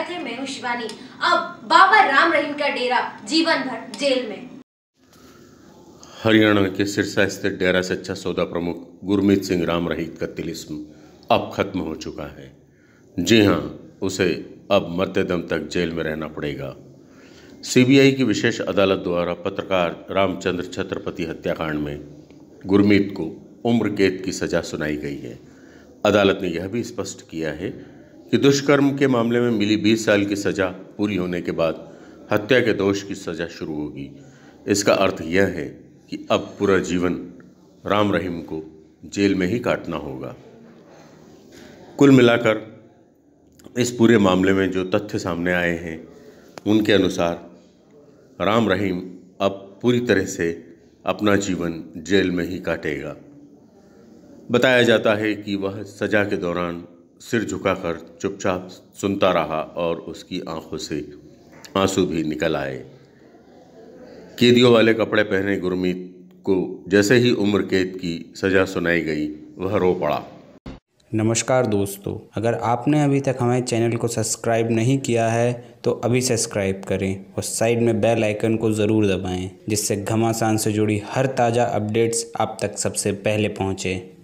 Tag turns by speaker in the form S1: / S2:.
S1: थे मैं हूँ शिवानी। अब बाबा राम रहीम का डेरा जीवन भर जेल में।
S2: हरियाणा के सिरसा स्थित डेरा सच्चा सौदा प्रमुख गुरमीत सिंह राम रहीत का तिलिस्म अब खत्म हो चुका है। जी हाँ उसे अब मरते दम तक जेल में रहना पड़ेगा। सीबीआई की विशेष अदालत द्वारा पत्रकार रामचंद्र छत्रपति हत्याकांड में गुरमीत को उम्र कैद की सजा सुनाई गई है। अदालत ने यह भी स्पष्ट किया है कि दुष्कर्म के मामले में मिली 20 साल की सजा पूरी होने के बाद हत्या के दोष की सजा शुरू होगी। इसका अर्थ यह है कि अब पूरा जीवन राम रहीम को जेल में ही काटना होगा। कुल मिलाकर इस पूरे मामले में जो तथ्य सामने आए हैं, उनके अनुसार राम रहीम अब पूरी तरह से अपना जीवन जेल में ही काटेगा। बताया जाता है कि वह सजा के दौरान सिर झुकाकर चुपचाप सुनता रहा और उसकी आँखों से आँसू भी निकल आए। कैदियों वाले कपड़े पहने गुरमीत को जैसे ही उम्र कैद की सजा सुनाई गई, वह रो पड़ा।
S3: नमस्कार दोस्तों, अगर आपने अभी तक हमारे चैनल को सब्सक्राइब नहीं किया है तो अभी सब्सक्राइब करें और साइड में बेल आइकन को ज़रूर दबाएँ, जिससे घमासान से जुड़ी हर ताज़ा अपडेट्स आप तक सबसे पहले पहुँचें।